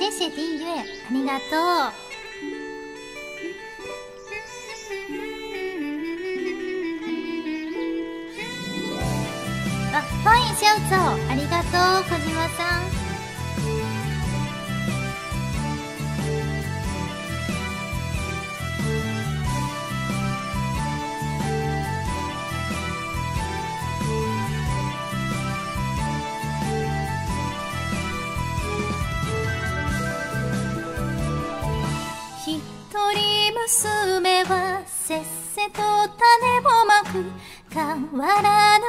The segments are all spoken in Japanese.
谢谢订阅，ありがとう。欢迎小走。娘はせっせと種をまく変わらぬ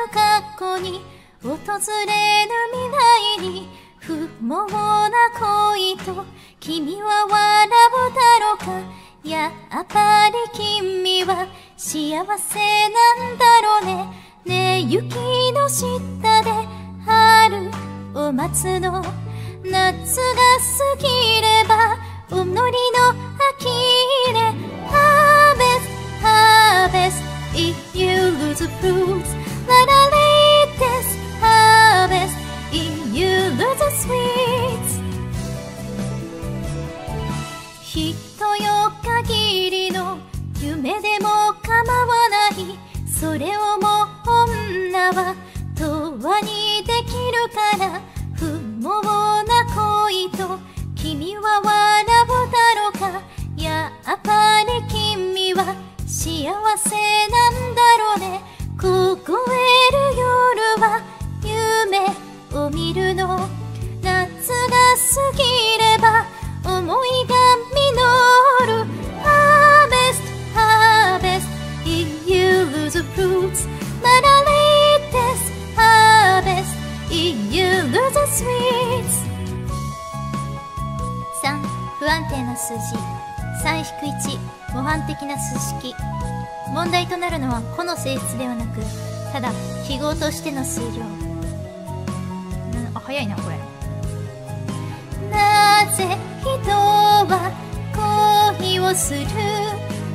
格好に訪れぬ未来に不毛な恋と君は笑うだろうかやっぱり君は幸せなんだろうね。ねえ雪の下で春を待つの。夏が過ぎれば限りの夢でも構わない。それをも女は永遠にできるから。不毛な恋と君は不安定な数字。3-1模範的な数式。問題となるのは個の性質ではなくただ記号としての数量。あ早いなこれ。なぜ人は恋をする？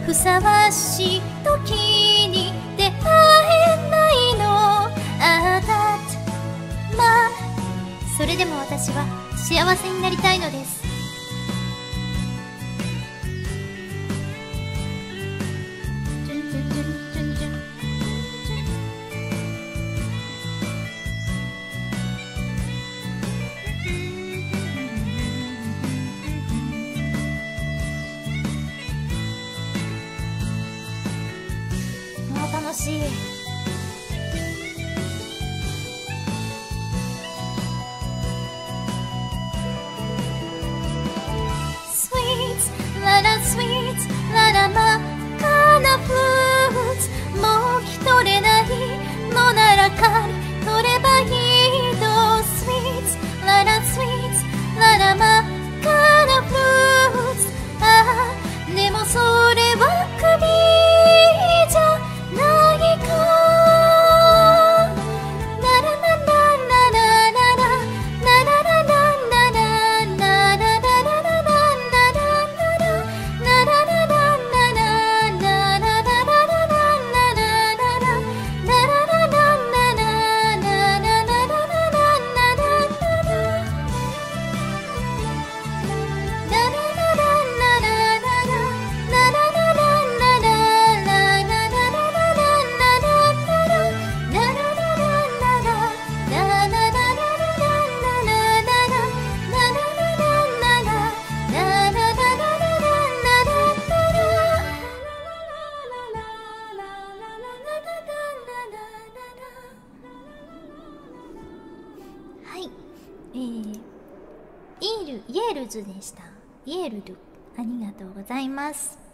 ふさわしい時に出会えないの？あだまあそれでも私は幸せになりたいのです楽しい「スイーツララスイーツララ真っ赤なプえー、イールイエールズでした。イエールルありがとうございます。